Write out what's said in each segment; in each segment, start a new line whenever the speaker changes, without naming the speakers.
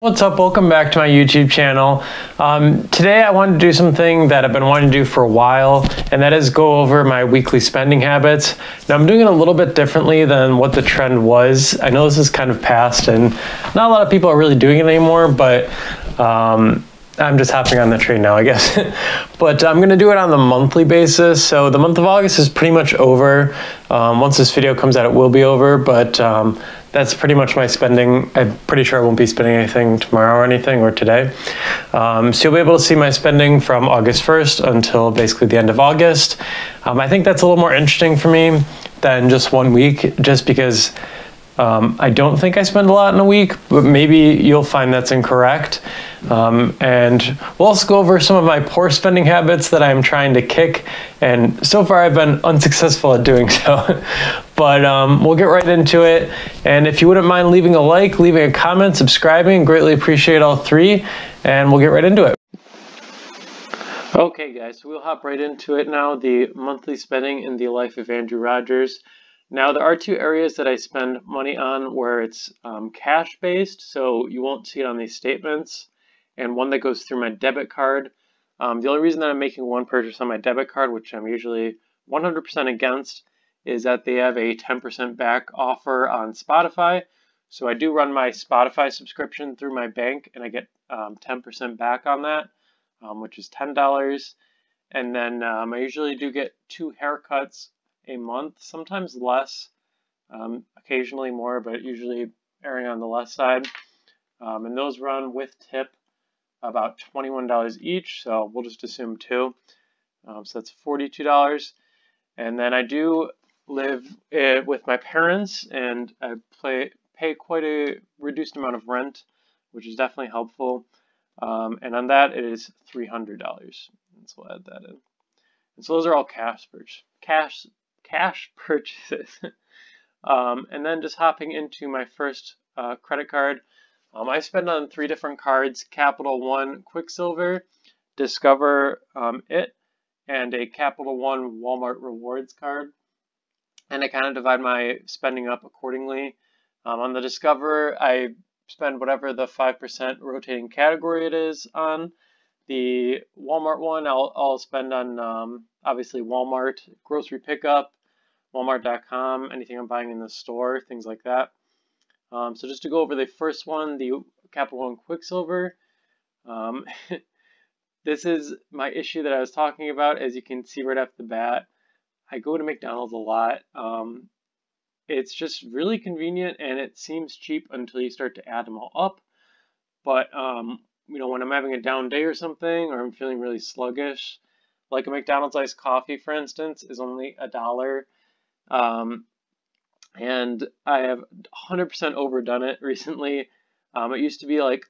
What's up? Welcome back to my YouTube channel. Um, today I wanted to do something that I've been wanting to do for a while, and that is go over my weekly spending habits. Now I'm doing it a little bit differently than what the trend was. I know this is kind of past, and not a lot of people are really doing it anymore, but um, I'm just hopping on the train now, I guess. but I'm going to do it on the monthly basis. So the month of August is pretty much over. Um, once this video comes out, it will be over, but um, that's pretty much my spending. I'm pretty sure I won't be spending anything tomorrow or anything or today. Um, so you'll be able to see my spending from August 1st until basically the end of August. Um, I think that's a little more interesting for me than just one week, just because um, I don't think I spend a lot in a week, but maybe you'll find that's incorrect. Um, and we'll also go over some of my poor spending habits that I'm trying to kick. And so far, I've been unsuccessful at doing so. but um, we'll get right into it. And if you wouldn't mind leaving a like, leaving a comment, subscribing, greatly appreciate all three. And we'll get right into it. Okay, guys, so we'll hop right into it now the monthly spending in the life of Andrew Rogers. Now, there are two areas that I spend money on where it's um, cash based, so you won't see it on these statements, and one that goes through my debit card. Um, the only reason that I'm making one purchase on my debit card, which I'm usually 100% against, is that they have a 10% back offer on Spotify. So I do run my Spotify subscription through my bank, and I get um, 10% back on that, um, which is $10. And then um, I usually do get two haircuts a month, sometimes less, um, occasionally more, but usually erring on the less side. Um, and those run with tip about $21 each, so we'll just assume two. Um, so that's $42. And then I do live uh, with my parents, and I play, pay quite a reduced amount of rent, which is definitely helpful. Um, and on that, it is $300. And so we'll add that in. And so those are all cash, cash cash purchases. um, and then just hopping into my first uh, credit card. Um, I spend on three different cards, Capital One Quicksilver, Discover um, It, and a Capital One Walmart Rewards card. And I kind of divide my spending up accordingly. Um, on the Discover, I spend whatever the 5% rotating category it is on. The Walmart one, I'll, I'll spend on um, obviously Walmart, grocery pickup, Walmart.com, anything I'm buying in the store, things like that. Um, so just to go over the first one, the Capital One Quicksilver. Um, this is my issue that I was talking about. As you can see right off the bat, I go to McDonald's a lot. Um, it's just really convenient and it seems cheap until you start to add them all up. But um, you know, when I'm having a down day or something, or I'm feeling really sluggish, like a McDonald's iced coffee, for instance, is only a dollar um, and I have 100% overdone it recently. Um, it used to be like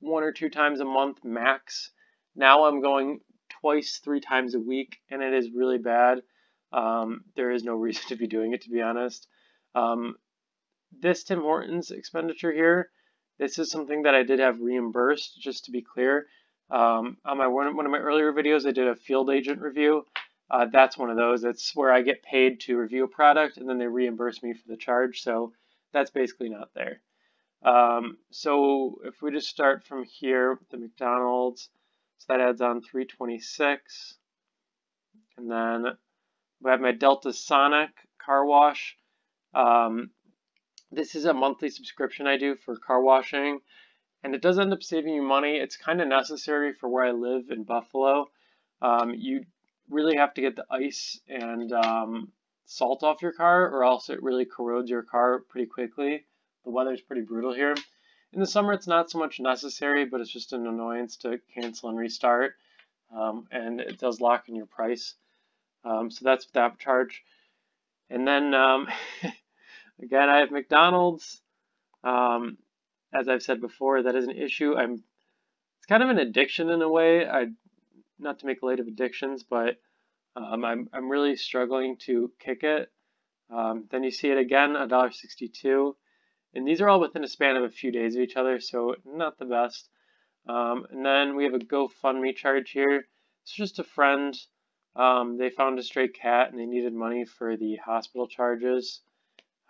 one or two times a month max. Now I'm going twice, three times a week, and it is really bad. Um, there is no reason to be doing it, to be honest. Um, this Tim Hortons expenditure here, this is something that I did have reimbursed, just to be clear. Um, on my one, one of my earlier videos, I did a field agent review, uh, that's one of those. It's where I get paid to review a product and then they reimburse me for the charge. So that's basically not there. Um, so if we just start from here the McDonald's, so that adds on 326. And then we have my Delta Sonic car wash. Um, this is a monthly subscription I do for car washing, and it does end up saving you money. It's kind of necessary for where I live in Buffalo. Um, you really have to get the ice and um, salt off your car or else it really corrodes your car pretty quickly. The weather's pretty brutal here. In the summer, it's not so much necessary, but it's just an annoyance to cancel and restart. Um, and it does lock in your price. Um, so that's that charge. And then, um, again, I have McDonald's. Um, as I've said before, that is an issue. I'm. It's kind of an addiction in a way. I not to make light of addictions, but um, I'm, I'm really struggling to kick it. Um, then you see it again, $1.62. And these are all within a span of a few days of each other, so not the best. Um, and then we have a GoFundMe charge here. It's just a friend. Um, they found a stray cat and they needed money for the hospital charges.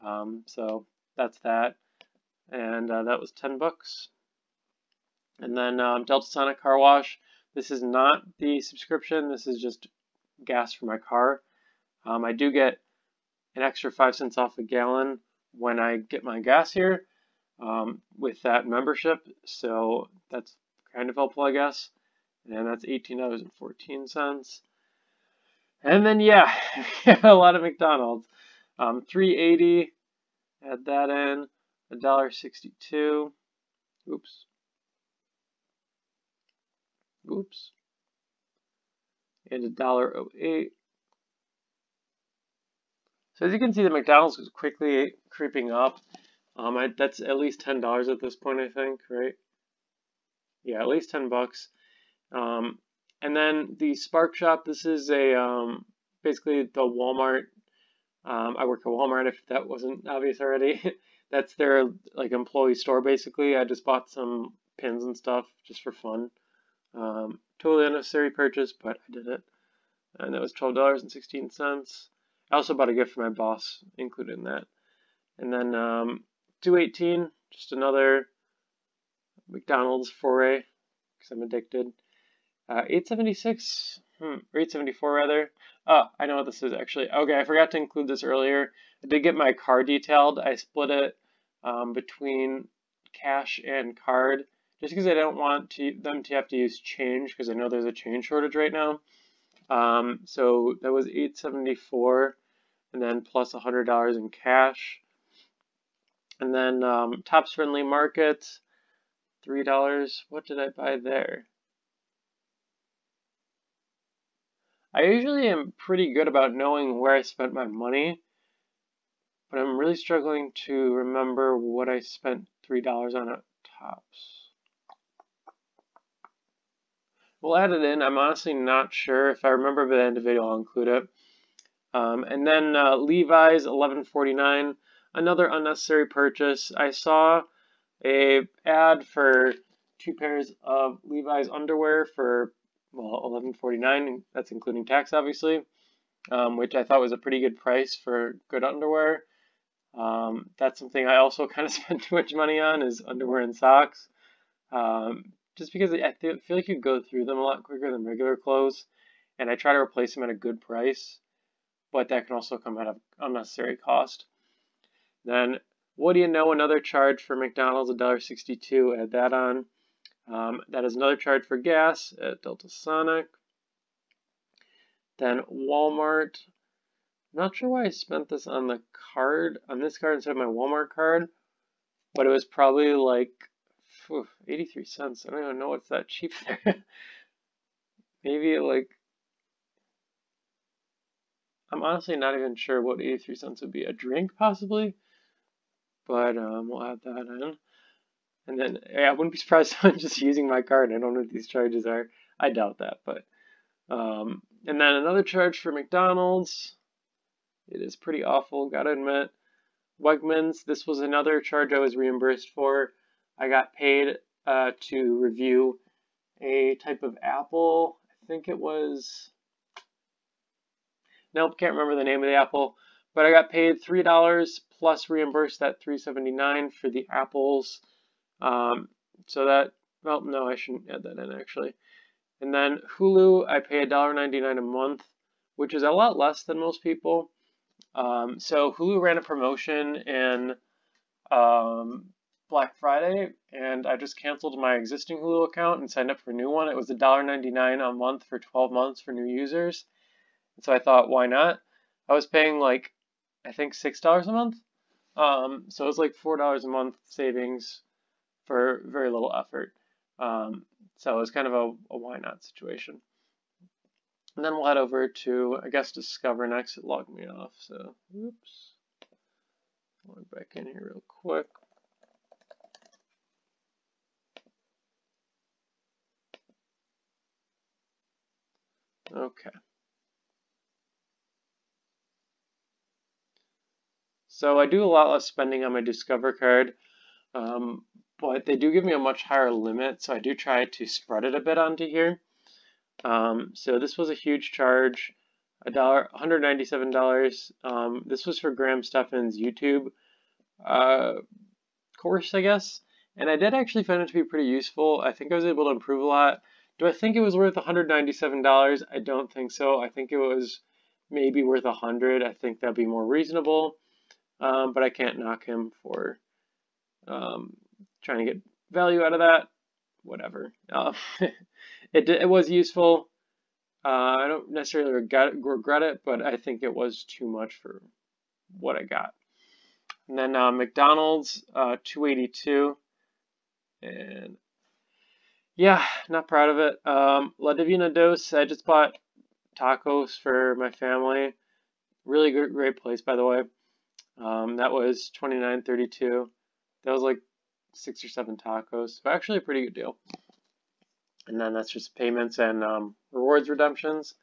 Um, so that's that. And uh, that was 10 bucks. And then um, Delta Sonic Car Wash. This is not the subscription. This is just gas for my car. Um, I do get an extra five cents off a gallon when I get my gas here um, with that membership. So that's kind of helpful, I guess. And that's $18.14. And then, yeah, a lot of McDonald's. Um, 380 add that in, $1.62. Oops. Oops. And a dollar oh eight. So as you can see, the McDonald's is quickly creeping up. Um, I, that's at least ten dollars at this point, I think, right? Yeah, at least ten bucks. Um, and then the Spark Shop. This is a um, basically the Walmart. Um, I work at Walmart. If that wasn't obvious already, that's their like employee store. Basically, I just bought some pins and stuff just for fun. Um, totally unnecessary purchase, but I did it, and that was twelve dollars and sixteen cents. I also bought a gift for my boss, included in that. And then um, 218, just another McDonald's foray, because I'm addicted. Uh, 876, hmm, or 874 rather. Oh, I know what this is actually. Okay, I forgot to include this earlier. I did get my car detailed. I split it um, between cash and card, just because I don't want to, them to have to use change, because I know there's a change shortage right now. Um, so that was 874 and then plus $100 in cash. And then um, Tops Friendly Market, $3. What did I buy there? I usually am pretty good about knowing where I spent my money, but I'm really struggling to remember what I spent $3 on at Tops. We'll add it in. I'm honestly not sure. If I remember by the end of the video, I'll include it. Um, and then uh, Levi's 1149, another unnecessary purchase. I saw a ad for two pairs of Levi's underwear for well 1149. That's including tax, obviously, um, which I thought was a pretty good price for good underwear. Um, that's something I also kind of spend too much money on is underwear and socks. Um, just because I feel like you go through them a lot quicker than regular clothes, and I try to replace them at a good price, but that can also come at an unnecessary cost. Then, what do you know? Another charge for McDonald's, $1.62. Add that on. Um, that is another charge for gas at Delta Sonic. Then Walmart. Not sure why I spent this on the card, on this card instead of my Walmart card, but it was probably like 83 cents. I don't even know what's that cheap there. Maybe like, I'm honestly not even sure what 83 cents would be. A drink, possibly? But um, we'll add that in. And then, yeah, I wouldn't be surprised if I'm just using my card. I don't know what these charges are. I doubt that, but. Um, and then another charge for McDonald's. It is pretty awful, gotta admit. Wegmans, this was another charge I was reimbursed for. I got paid uh, to review a type of apple. I think it was. Nope, can't remember the name of the apple. But I got paid three dollars plus reimbursed that three seventy nine for the apples. Um, so that well, no, I shouldn't add that in actually. And then Hulu, I pay $1.99 a month, which is a lot less than most people. Um, so Hulu ran a promotion in um, Black Friday, and I just canceled my existing Hulu account and signed up for a new one. It was $1.99 a month for 12 months for new users. And so I thought, why not? I was paying like, I think $6 a month. Um, so it was like $4 a month savings for very little effort. Um, so it was kind of a, a why not situation. And then we'll head over to, I guess, Discover next. It logged me off, so oops. Log back in here real quick. Okay. So I do a lot less spending on my Discover card, um, but they do give me a much higher limit, so I do try to spread it a bit onto here. Um, so this was a huge charge, a dollar, $197. Um, this was for Graham Stephan's YouTube uh, course, I guess, And I did actually find it to be pretty useful. I think I was able to improve a lot. Do I think it was worth $197? I don't think so. I think it was maybe worth 100 I think that'd be more reasonable. Um, but I can't knock him for um, trying to get value out of that. Whatever. Uh, it, it was useful. Uh, I don't necessarily regret, regret it, but I think it was too much for what I got. And then uh, McDonald's, uh, 282. And yeah, not proud of it. Um, La Divina Dos, I just bought tacos for my family. Really good, great place, by the way. Um, that was twenty nine thirty two. That was like six or seven tacos. So actually a pretty good deal. And then that's just payments and um, rewards redemptions.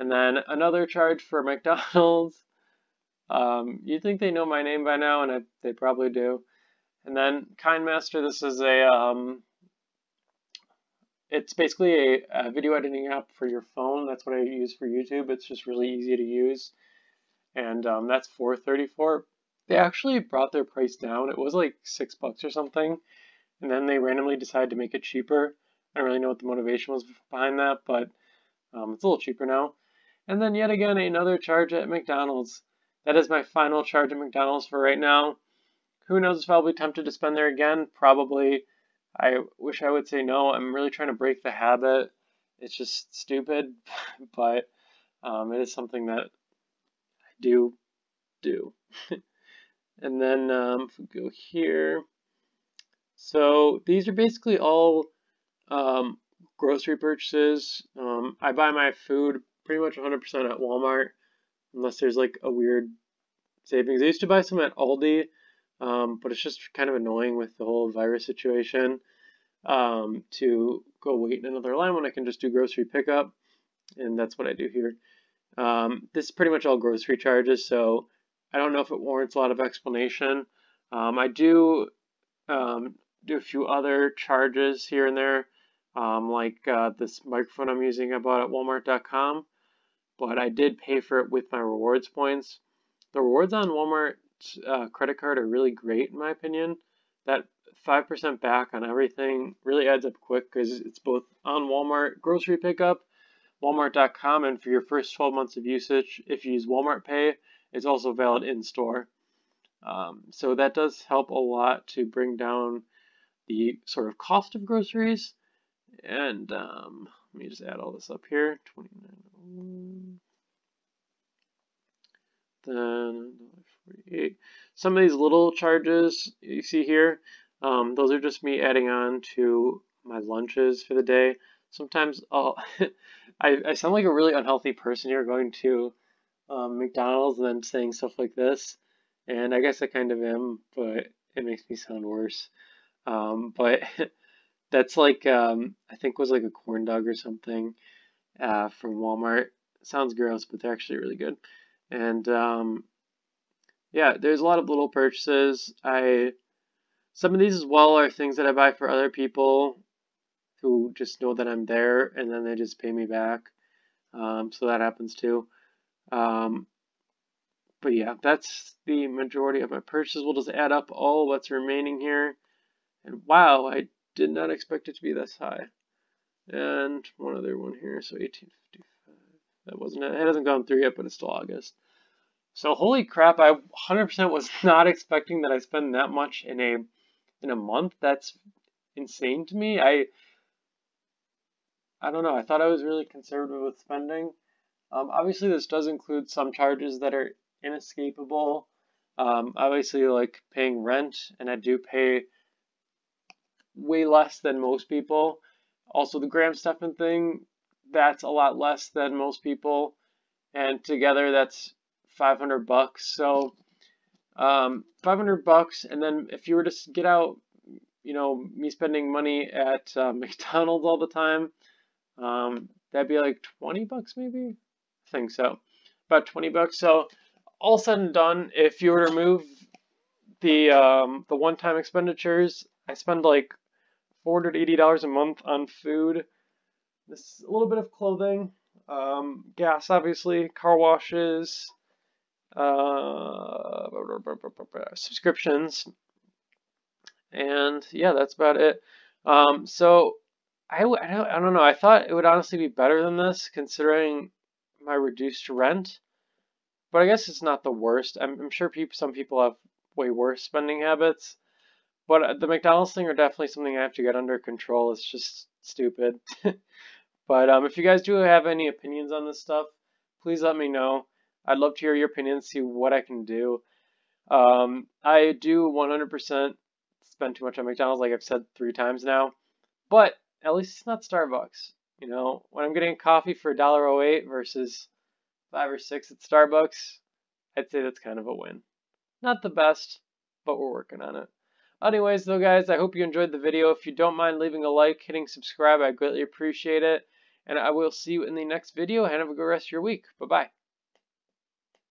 And then another charge for McDonald's. Um, you'd think they know my name by now, and I, they probably do. And then KineMaster, this is a, um, it's basically a, a, video editing app for your phone. That's what I use for YouTube. It's just really easy to use. And um, that's 434 They actually brought their price down. It was like six bucks or something. And then they randomly decided to make it cheaper. I don't really know what the motivation was behind that, but um, it's a little cheaper now. And then yet again, another charge at McDonald's. That is my final charge at McDonald's for right now. Who knows if I'll be tempted to spend there again? Probably. I wish I would say no. I'm really trying to break the habit. It's just stupid, but um, it is something that I do do. and then um, if we go here, so these are basically all um, grocery purchases. Um, I buy my food pretty much 100% at Walmart, unless there's like a weird savings. I used to buy some at Aldi, um, but it's just kind of annoying with the whole virus situation um, to go wait in another line when I can just do grocery pickup. And that's what I do here. Um, this is pretty much all grocery charges, so I don't know if it warrants a lot of explanation. Um, I do um, do a few other charges here and there, um, like uh, this microphone I'm using I bought at walmart.com, but I did pay for it with my rewards points. The rewards on Walmart uh, credit card are really great in my opinion. That 5% back on everything really adds up quick because it's both on Walmart grocery pickup, walmart.com, and for your first 12 months of usage, if you use Walmart Pay, it's also valid in store. Um, so that does help a lot to bring down the sort of cost of groceries. And um, let me just add all this up here 29 then 48. Some of these little charges you see here, um, those are just me adding on to my lunches for the day. Sometimes I'll, I, I sound like a really unhealthy person here going to um, McDonald's and then saying stuff like this. And I guess I kind of am, but it makes me sound worse. Um, but that's like, um, I think was like a corn dog or something uh, from Walmart. Sounds gross, but they're actually really good. And um, yeah, there's a lot of little purchases. I some of these as well are things that I buy for other people who just know that I'm there and then they just pay me back. Um, so that happens too. Um, but yeah, that's the majority of my purchases. We'll just add up all what's remaining here. And wow, I did not expect it to be this high. And one other one here, so 1855. That wasn't it. It hasn't gone through yet, but it's still August. So holy crap, I 100% was not expecting that I spend that much in a in a month. That's insane to me. I I don't know. I thought I was really conservative with spending. Um, obviously, this does include some charges that are inescapable. Um, obviously, like paying rent, and I do pay way less than most people. Also, the Graham Stephan thing, that's a lot less than most people. And together, that's 500 bucks. So, um, 500 bucks. And then if you were to get out, you know, me spending money at uh, McDonald's all the time, um, that'd be like 20 bucks maybe. I think so. About 20 bucks. So, all said and done, if you were to remove the um, the one-time expenditures, I spend like $480 a month on food. This a little bit of clothing, um, gas, obviously, car washes, uh, subscriptions, And yeah, that's about it. Um, so I, I, don't, I don't know. I thought it would honestly be better than this considering my reduced rent. But I guess it's not the worst. I'm, I'm sure some people have way worse spending habits. But uh, the McDonald's thing are definitely something I have to get under control. It's just stupid. but um, if you guys do have any opinions on this stuff, please let me know. I'd love to hear your opinions, see what I can do. Um, I do 100% spend too much on McDonald's, like I've said three times now. But at least it's not Starbucks. You know, when I'm getting coffee for $1.08 versus 5 or 6 at Starbucks, I'd say that's kind of a win. Not the best, but we're working on it. Anyways, though, guys, I hope you enjoyed the video. If you don't mind leaving a like, hitting subscribe, I greatly appreciate it. And I will see you in the next video, and have a good rest of your week. Bye-bye.